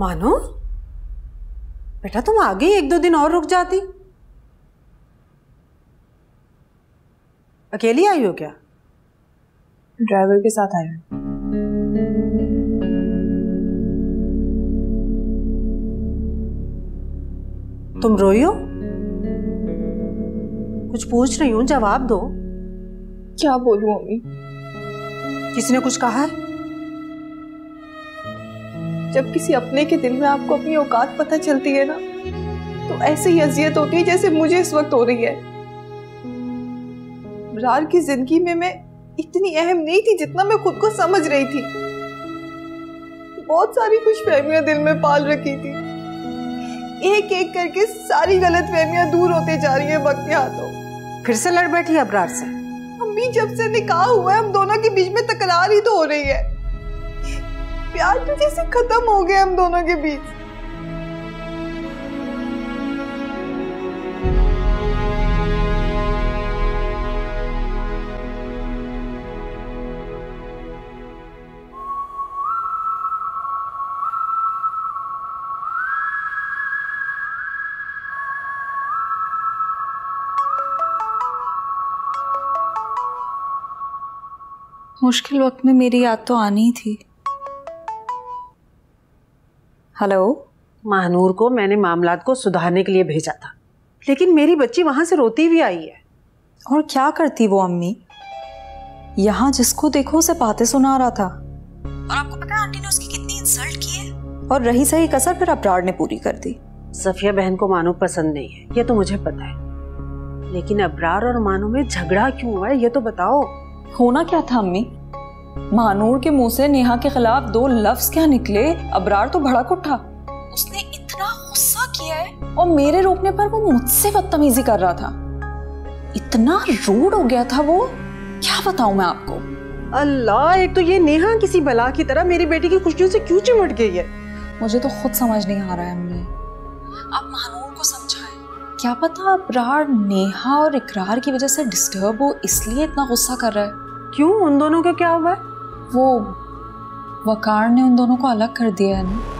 मानो? बेटा तुम आगे एक दो दिन और रुक जाती। अकेली आई हो क्या? ड्राइवर के साथ आया तुम रोई हो? कुछ पूछ रही हूँ जवाब दो। क्या बोलूँ मम्मी? किसी ने कुछ कहा है? जब किसी अपने के दिल में आपको अपनी औकात पता चलती है ना तो ऐसे ही अजियत होती है जैसे मुझे इस वक्त हो रही है। रार की ज़िंदगी में मैं इतनी अहम नहीं थी जितना मैं खुद को समझ रही थी। बहुत सारी खुश फहमियाँ दिल में पाल रखी थी। एक एक करके सारी गलत फहमियाँ दूर होते जा रही है वक्त के हाथों। फिर से लड़ बैठी अबरार से? अम्मी जब से निकाह हुआ है हम दोनों के बीच में तकरार ही तो हो रही है। प्यार तो जैसे खत्म हो गया हम दोनों के बीच। मुश्किल वक्त में मेरी याद तो आनी ही थी। हेलो? महानूर को मैंने मामलात को सुधारने के लिए भेजा था। लेकिन मेरी बच्ची वहाँ से रोती भी आई है। और क्या करती वो अम्मी? यहाँ जिसको देखो उसे बातें सुना रहा था। और आपको पता है आंटी ने उसकी कितनी इंसल्ट की है? और रही सही कसर फिर अबरार ने पूरी कर दी। सफिया बहन को मानो पसंद नहीं है ये तो मुझे पता है। लेकिन अबरार और मानो में झगड़ा क्यों हुआ है ये तो बताओ। होना क्या था अम्मी? मानूर के मुँह से नेहा के खिलाफ दो लफ्ज क्या निकले? अबरार तो भड़क उठा। उसने इतना गुस्सा किया है। और मेरे रोकने पर वो मुझसे बदतमीजी कर रहा था। इतना रूड हो गया था वो। क्या बताऊँ मैं आपको? अल्लाह एक तो ये नेहा किसी बला की तरह मेरी बेटी की खुशियों से क्यों चिमट गई है? मुझे तो खुद समझ नहीं आ रहा है अम्मी। आप महानूर को समझाएँ। क्या पता अबरार नेहा और इकरार की वजह से डिस्टर्ब हो इसलिए इतना गुस्सा कर रहा है। क्यों? उन दोनों का क्या हुआ है? वो वकार ने उन दोनों को अलग कर दिया है ना?